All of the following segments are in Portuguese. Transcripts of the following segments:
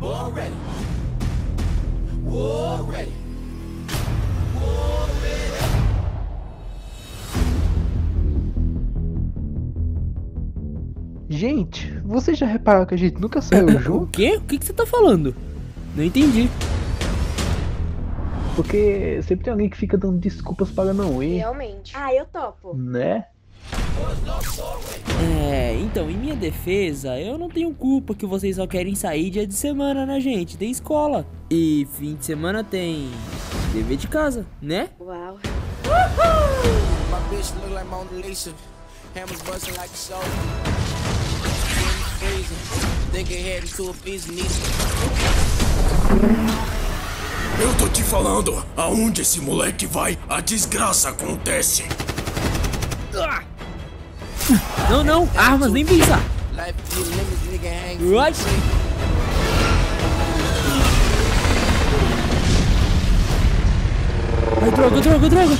War ready. War ready. War ready. Gente, vocês já repararam que a gente nunca saiu O junto? quê? O que, que você tá falando? Não entendi. Porque sempre tem alguém que fica dando desculpas para não ir, Realmente. Ah, eu topo. né? É, então, em minha defesa, eu não tenho culpa que vocês só querem sair dia de semana, né, gente? Tem escola. E fim de semana tem dever de casa, né? Uau. My bitch look like Mona Lisa. Hammers busting like a soul. Freezing. Thinking heading to a business. Eu tô te falando, aonde esse moleque vai, a desgraça acontece. Não, não, armas, nem pensar. Uai. Ai, droga, droga, droga.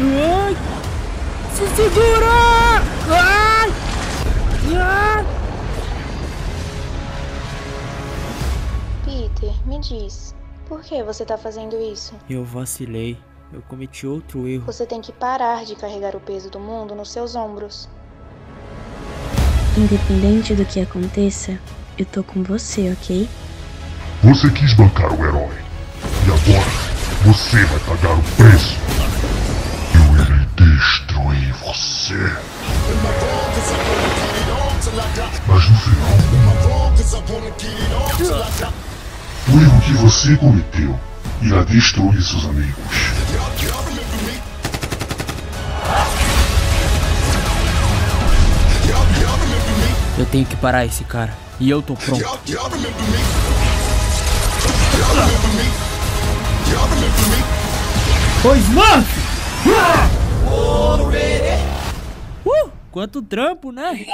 Ai. Se segura! Ai. Ai. Peter, me diz, por que você tá fazendo isso? Eu vacilei. Eu cometi outro erro. Você tem que parar de carregar o peso do mundo nos seus ombros. Independente do que aconteça, eu tô com você, ok? Você quis bancar o herói. E agora você vai pagar o preço. Eu irei destruir você. Mas no final, o erro que você cometeu irá destruir seus amigos. Eu tenho que parar esse cara. E eu tô pronto. Pois Smurf! Uh, quanto trampo, né?